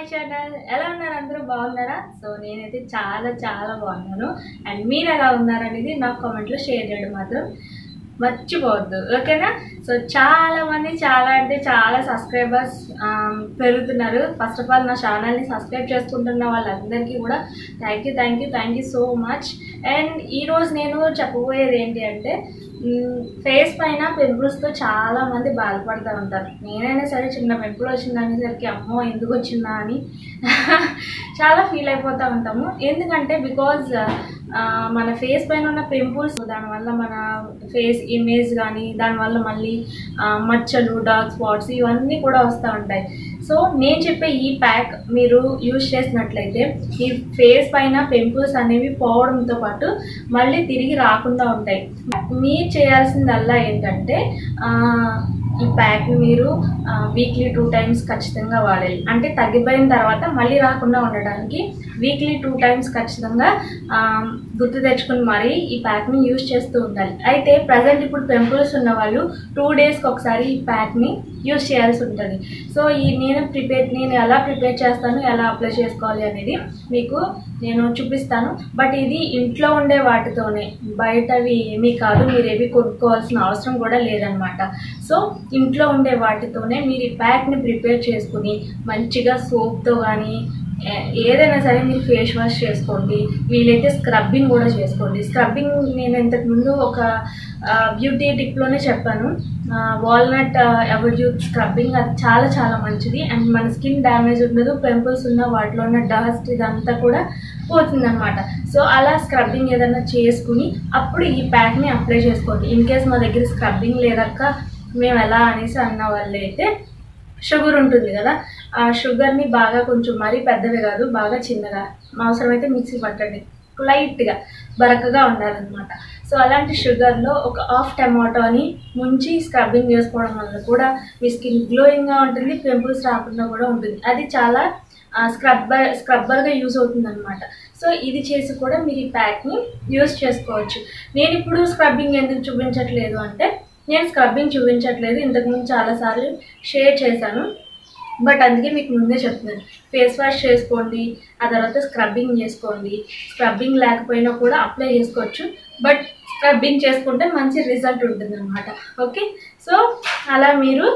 My channel ఎలా ఉన్నారు అందరూ? బాగున్నారా? సో నేనైతే చాలా చాలా బాగున్నాను. అండ్ మీరు ఎలా ఉన్నారు అనేది నా కామెంట్లో షేర్ చేయడం మాత్రం మర్చిపోవద్దు. ఓకేనా? సో చాలామంది చాలా అంటే చాలా సబ్స్క్రైబర్స్ పెరుగుతున్నారు. ఫస్ట్ ఆఫ్ ఆల్ నా ఛానల్ని సబ్స్క్రైబ్ చేసుకుంటున్న వాళ్ళందరికీ కూడా thank you thank you thank you so much and ఈరోజు నేను చెప్పబోయేది ఏంటి అంటే ఫేస్ పైన పింపుల్స్తో చాలా మంది బాధపడుతూ ఉంటారు. నేనైనా సరే చిన్న పింపుల్ వచ్చింది అనేసరికి అమ్మో ఎందుకు వచ్చిందా అని చాలా ఫీల్ అయిపోతూ ఉంటాము. ఎందుకంటే బికాజ్ మన ఫేస్ పైన ఉన్న పింపుల్స్ దానివల్ల మన ఫేస్ ఇమేజ్ కానీ దానివల్ల మళ్ళీ మచ్చలు డార్క్ స్పాట్స్ ఇవన్నీ కూడా వస్తూ ఉంటాయి. సో నేను చెప్పే ఈ ప్యాక్ మీరు యూజ్ చేసినట్లయితే ఈ ఫేస్ పైన పింపుల్స్ అనేవి పోవడంతో పాటు మళ్ళీ తిరిగి రాకుండా ఉంటాయి. మీరు చేయాల్సిందల్లా ఏంటంటే ఈ ప్యాక్ని మీరు వీక్లీ టూ టైమ్స్ ఖచ్చితంగా వాడాలి. అంటే తగ్గిపోయిన తర్వాత మళ్ళీ రాకుండా ఉండడానికి వీక్లీ టూ టైమ్స్ ఖచ్చితంగా గుర్తు తెచ్చుకుని మరీ ఈ ప్యాక్ని యూజ్ చేస్తూ ఉండాలి. అయితే ప్రజెంట్ ఇప్పుడు పింపుల్స్ ఉన్న వాళ్ళు టూ డేస్కి ఒకసారి ఈ ప్యాక్ని యూజ్ చేయాల్సి ఉంటుంది. సో ఈ నేను ప్రిపేర్ నేను ఎలా ప్రిపేర్ చేస్తాను ఎలా అప్లై చేసుకోవాలి అనేది మీకు నేను చూపిస్తాను. బట్ ఇది ఇంట్లో ఉండే వాటితోనే బయటవి ఏమీ కాదు మీరు ఏవి కొనుక్కోవాల్సిన అవసరం కూడా లేదనమాట సో ఇంట్లో ఉండే వాటితోనే మీరు ఈ ప్యాక్ని ప్రిపేర్ చేసుకుని మంచిగా సోప్తో కానీ ఏదైనా సరే మీరు ఫేస్ వాష్ చేసుకోండి వీలైతే స్క్రబ్బింగ్ కూడా చేసుకోండి. స్క్రబ్బింగ్ నేను ఇంతకు ముందు ఒక బ్యూటీ టిప్లోనే చెప్పాను. వాల్నట్ ఎవరి యూత్ స్క్రబ్బింగ్ అది చాలా చాలా మంచిది. అండ్ మన స్కిన్ డ్యామేజ్ ఉండదు పింపుల్స్ ఉన్న వాటిలో ఉన్న డస్ట్ ఇదంతా కూడా పోతుందన్నమాట. సో అలా స్క్రబ్బింగ్ ఏదైనా చేసుకుని అప్పుడు ఈ ప్యాక్ని అప్లై చేసుకోండి. ఇన్ కేస్ మా దగ్గర స్క్రబ్బింగ్ లేదక్క మేము ఎలా అనేసి అన్న వాళ్ళు అయితే షుగర్ ఉంటుంది కదా షుగర్ని బాగా కొంచెం మరీ పెద్దవి కాదు బాగా చిన్నగా అవసరమైతే మిక్సీ పట్టండి లైట్గా బరకగా ఉండాలన్నమాట. సో అలాంటి షుగర్లో ఒక హాఫ్ టమాటోని ముంచి స్క్రబ్బింగ్ చేసుకోవడం వల్ల కూడా మీ స్కిన్ గ్లోయింగ్గా ఉంటుంది పింపుల్స్ రాకుండా కూడా ఉంటుంది. అది చాలా స్క్రబ్బర్ స్క్రబ్బర్గా యూజ్ అవుతుందన్నమాట. సో ఇది చేసి కూడా మీరు ఈ ప్యాక్ని యూజ్ చేసుకోవచ్చు. నేను ఇప్పుడు స్క్రబ్బింగ్ ఎందుకు చూపించట్లేదు అంటే నేను స్క్రబ్బింగ్ చూపించట్లేదు. ఇంతకుముందు చాలాసార్లు షేర్ చేశాను. బట్ అందుకే మీకు ముందే చెప్తున్నాను. ఫేస్ వాష్ చేసుకోండి ఆ తర్వాత స్క్రబ్బింగ్ చేసుకోండి. స్క్రబ్బింగ్ లేకపోయినా కూడా అప్లై చేసుకోవచ్చు. బట్ స్క్రబ్బింగ్ చేసుకుంటే మంచి రిజల్ట్ ఉంటుంది అనమాట ఓకే? సో అలా మీరు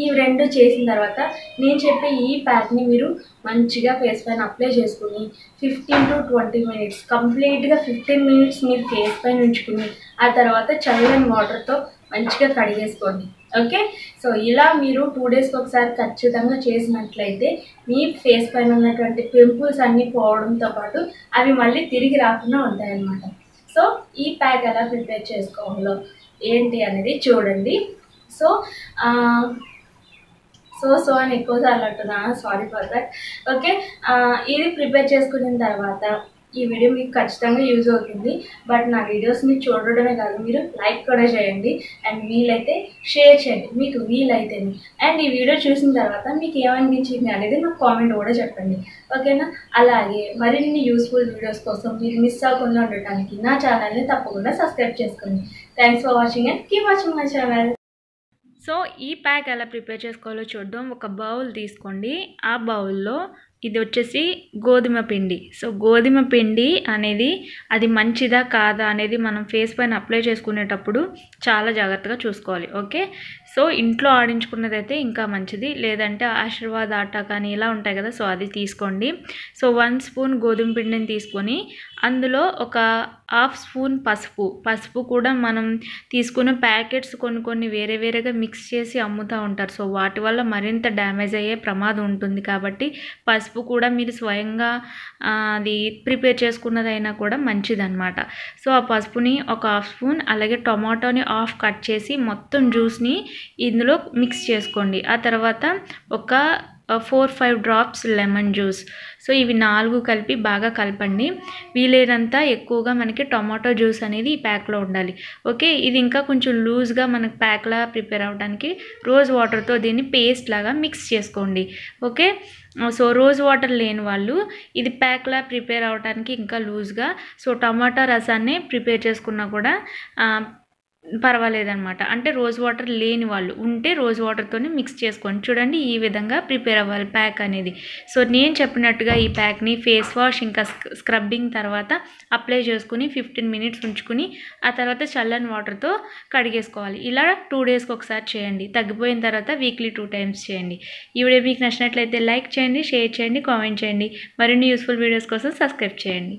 ఈ రెండు చేసిన తర్వాత నేను చెప్పే ఈ ప్యాక్ని మీరు మంచిగా ఫేస్ పైన అప్లై చేసుకుని ఫిఫ్టీన్ టు ట్వంటీ మినిట్స్ కంప్లీట్గా ఫిఫ్టీన్ మినిట్స్ మీరు ఫేస్ పైన ఉంచుకుని ఆ తర్వాత చల్లని వాటర్తో మంచిగా కడిగేసుకోండి. ఓకే? సో ఇలా మీరు టూ డేస్కి ఒకసారి ఖచ్చితంగా చేసినట్లయితే మీ ఫేస్ పైన ఉన్నటువంటి పింపుల్స్ అన్నీ పోవడంతో పాటు అవి మళ్ళీ తిరిగి రాకుండా ఉంటాయన్నమాట. సో ఈ ప్యాక్ ఎలా ప్రిపేర్ చేసుకోవాలో ఏంటి అనేది చూడండి. సో సో సో అని ఎక్కువసార్లు అంటున్నాను సారీ ఫర్ దట్ ఓకే? ఇది ప్రిపేర్ చేసుకున్న తర్వాత ఈ వీడియో మీకు ఖచ్చితంగా యూజ్ అవుతుంది. బట్ నా వీడియోస్ని చూడడమే కాదు మీరు లైక్ కూడా చేయండి. అండ్ వీలైతే షేర్ చేయండి. మీకు వీలైతేనే. అండ్ ఈ వీడియో చూసిన తర్వాత మీకు ఏమనిపించింది అనేది నాకు కామెంట్ కూడా చెప్పండి. ఓకేనా? అలాగే మరిన్ని యూస్ఫుల్ వీడియోస్ కోసం మీరు మిస్ అవ్వకుండా ఉండటానికి నా ఛానల్ని తప్పకుండా సబ్స్క్రైబ్ చేసుకోండి. Thanks for watching and keep watching my channel so ఈ ప్యాక్ ఎలా ప్రిపేర్ చేసుకోవాలో చూద్దాం. ఒక బౌల్ తీసుకోండి. ఆ బౌల్లో ఇది వచ్చేసి గోధుమ పిండి. సో గోధుమ పిండి అనేది అది మంచిదా కాదా అనేది మనం ఫేస్ పైన అప్లై చేసుకునేటప్పుడు చాలా జాగ్రత్తగా చూసుకోవాలి. ఓకే? సో ఇంట్లో ఆడించుకున్నదైతే ఇంకా మంచిది. లేదంటే ఆశీర్వాద్ ఆటా కానీ ఇలా ఉంటాయి కదా సో అది తీసుకోండి. సో వన్ స్పూన్ గోధుమ పిండిని తీసుకొని అందులో ఒక హాఫ్ స్పూన్ పసుపు. పసుపు కూడా మనం తీసుకున్న ప్యాకెట్స్ కొన్ని కొన్ని వేరే వేరేగా మిక్స్ చేసి అమ్ముతూ ఉంటారు. సో వాటి వల్ల మరింత డ్యామేజ్ అయ్యే ప్రమాదం ఉంటుంది కాబట్టి పసుపు కూడా మీరు స్వయంగా అది ప్రిపేర్ చేసుకున్నదైనా కూడా మంచిదన్నమాట. సో ఆ పసుపుని ఒక హాఫ్ స్పూన్ అలాగే టొమాటోని హాఫ్ కట్ చేసి మొత్తం జ్యూస్ని ఇందులో మిక్స్ చేసుకోండి. ఆ తర్వాత ఒక four five drops lemon juice so ఇవి నాలుగు కలిపి బాగా కలపండి. వీలైనంత ఎక్కువగా మనకి టొమాటో జ్యూస్ అనేది ఈ ప్యాక్లో ఉండాలి. ఓకే? ఇది ఇంకా కొంచెం లూజ్గా మనకు ప్యాక్లా ప్రిపేర్ అవ్వడానికి రోజ్ వాటర్తో దీన్ని పేస్ట్ లాగా మిక్స్ చేసుకోండి. ఓకే? సో రోజ్ వాటర్ లేని వాళ్ళు ఇది ప్యాక్లా ప్రిపేర్ అవ్వడానికి ఇంకా లూజ్గా. సో టమాటా రసాన్ని ప్రిపేర్ చేసుకున్నా కూడా పర్వాలేదనమాట పర్వాలేదన్నమాట. అంటే రోజ్ వాటర్ లేని వాళ్ళు ఉంటే రోజ్ వాటర్తోనే మిక్స్ చేసుకోండి. చూడండి ఈ విధంగా ప్రిపేర్ అవ్వాలి ప్యాక్ అనేది. సో నేను చెప్పినట్టుగా ఈ ప్యాక్ని ఫేస్ వాష్ ఇంకా స్క్రబ్బింగ్ తర్వాత అప్లై చేసుకుని ఫిఫ్టీన్ మినిట్స్ ఉంచుకుని ఆ తర్వాత చల్లని వాటర్తో కడిగేసుకోవాలి. ఇలా టూ డేస్కి ఒకసారి చేయండి. తగ్గిపోయిన తర్వాత వీక్లీ టూ టైమ్స్ చేయండి. ఈ వీడియో మీకు నచ్చినట్లయితే లైక్ చేయండి షేర్ చేయండి కామెంట్ చేయండి. మరిన్ని యూస్ఫుల్ వీడియోస్ కోసం సబ్స్క్రైబ్ చేయండి.